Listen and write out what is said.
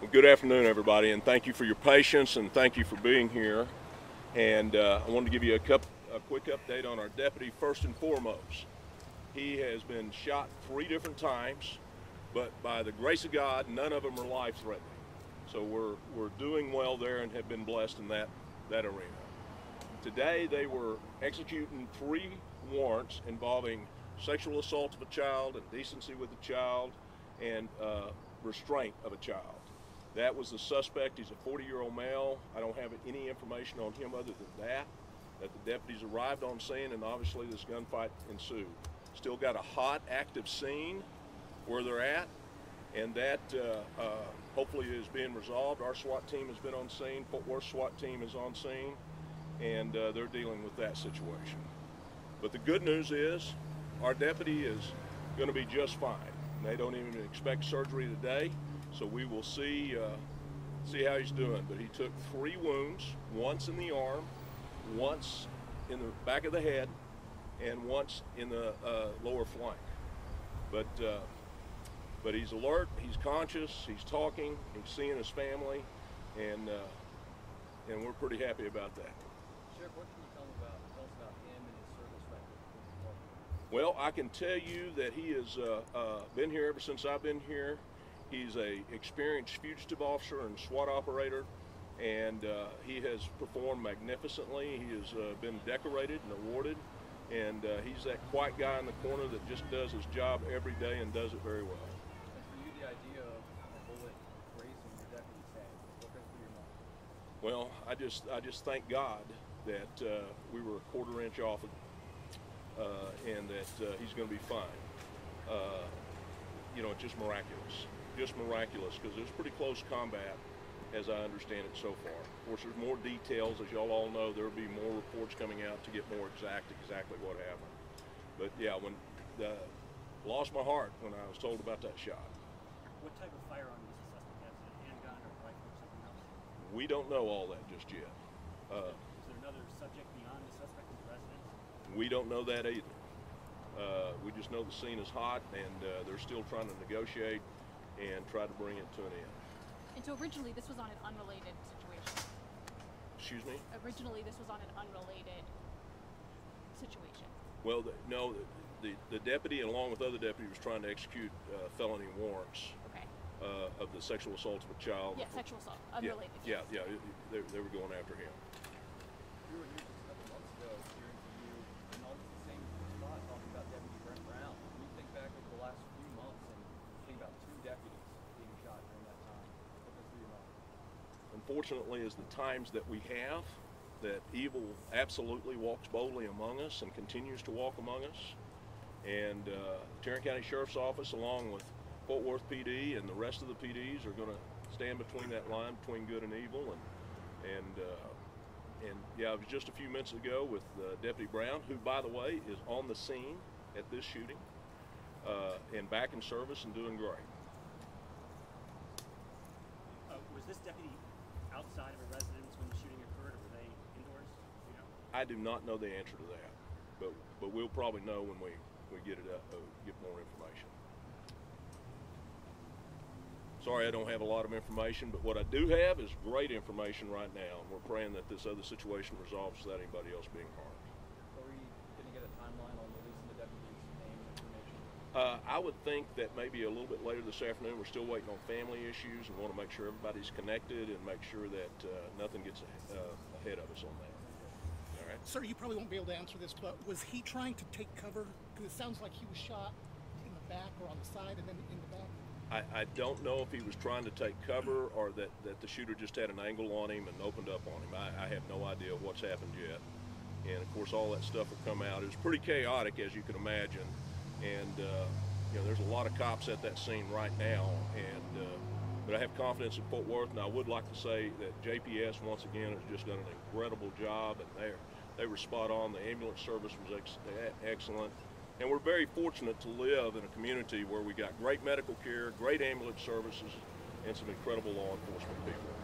Well, good afternoon, everybody, and thank you for your patience and thank you for being here. And uh, I wanted to give you a, cup, a quick update on our deputy first and foremost. He has been shot three different times, but by the grace of God, none of them are life-threatening. So we're, we're doing well there and have been blessed in that, that arena. Today they were executing three warrants involving sexual assault of a child, indecency with a child, and uh, restraint of a child. That was the suspect. He's a 40-year-old male. I don't have any information on him other than that, that the deputies arrived on scene and obviously this gunfight ensued. Still got a hot, active scene where they're at, and that uh, uh, hopefully is being resolved. Our SWAT team has been on scene. Fort Worth SWAT team is on scene, and uh, they're dealing with that situation. But the good news is our deputy is going to be just fine. They don't even expect surgery today. So we will see uh, see how he's doing. But he took three wounds: once in the arm, once in the back of the head, and once in the uh, lower flank. But uh, but he's alert. He's conscious. He's talking. He's seeing his family, and uh, and we're pretty happy about that. Sheriff, what can you tell, about, tell us about him and his service record? Well, I can tell you that he has uh, uh, been here ever since I've been here. He's a experienced fugitive officer and SWAT operator, and uh, he has performed magnificently. He has uh, been decorated and awarded, and uh, he's that quiet guy in the corner that just does his job every day and does it very well. And for you, the idea of a bullet grazing your deputy's head, what goes through your mind? Well, I just I just thank God that uh, we were a quarter inch off, of, uh, and that uh, he's going to be fine. You know, it's just miraculous, just miraculous because it was pretty close combat, as I understand it so far. Of course, there's more details, as y'all all know. There will be more reports coming out to get more exact exactly what happened. But yeah, when uh, lost my heart when I was told about that shot. What type of firearm does the suspect have? Is it a handgun or a rifle or something else? We don't know all that just yet. Uh, Is there another subject beyond the suspect in the residence? We don't know that either. Uh, we just know the scene is hot and uh, they're still trying to negotiate and try to bring it to an end. And so originally this was on an unrelated situation. Excuse me? Originally this was on an unrelated situation. Well, the, no, the, the deputy along with other deputies was trying to execute uh, felony warrants Okay. uh, of the sexual assault of a child. Yeah, sexual assault. Yeah, Unrelated. Yeah, yes. yeah, they, they were going after him. We were here just a couple months ago hearing from you in almost the same spot talking about Deputy Brent Brown. When you think back over the last few months and think about two deputies being shot during that time, what goes through your mind? Unfortunately, is the times that we have that evil absolutely walks boldly among us and continues to walk among us. And uh, Tarrant County Sheriff's Office, along with Fort Worth PD and the rest of the PDs, are going to stand between that line between good and evil. And and uh, and yeah, it was just a few minutes ago with uh, Deputy Brown, who, by the way, is on the scene at this shooting uh, and back in service and doing great. Uh, was this deputy of a residence when the shooting occurred, or were they indoors? You know. I do not know the answer to that, but but we'll probably know when we we get it up, uh, get more information. Sorry, I don't have a lot of information, but what I do have is great information right now, we're praying that this other situation resolves without anybody else being harmed. Are we going to get a timeline on releasing the deputy's name and information? Uh, I would think that maybe a little bit later this afternoon. We're still waiting on family issues and want to make sure everybody's connected and make sure that uh, nothing gets uh, ahead of us on that. All right. Sir, you probably won't be able to answer this, but was he trying to take cover? Because it sounds like he was shot in the back or on the side and then in the back. I, I don't know if he was trying to take cover or that, that the shooter just had an angle on him and opened up on him. I, I have no idea what's happened yet. And of course, all that stuff will come out. It was pretty chaotic, as you can imagine. And, uh, you know, there's a lot of cops at that scene right now. And, uh, but I have confidence in Fort Worth, and I would like to say that JPS, once again, has just done an incredible job. And they they were spot on. The ambulance service was ex- excellent. And we're very fortunate to live in a community where we got great medical care, great ambulance services, and some incredible law enforcement people.